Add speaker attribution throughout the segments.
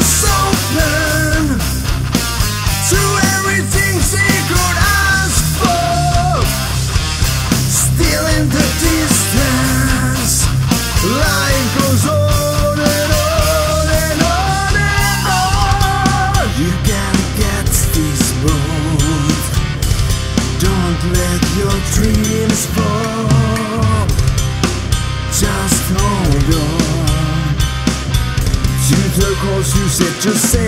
Speaker 1: So. to say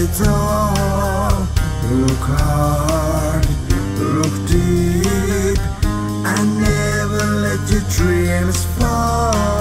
Speaker 1: it all. Look hard, look deep, and never let your dreams fall.